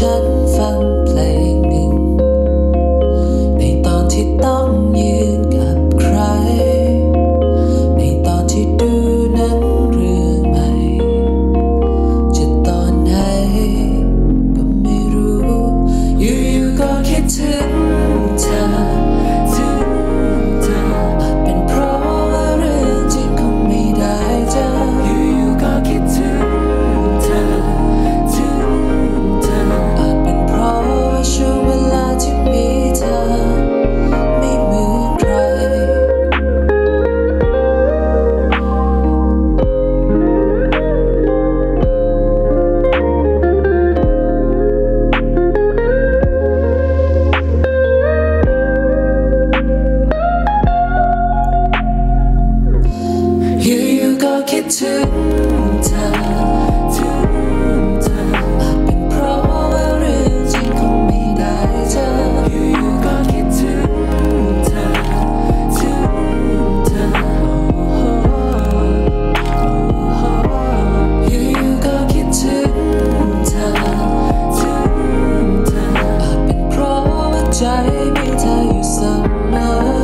shut baby, tell you something.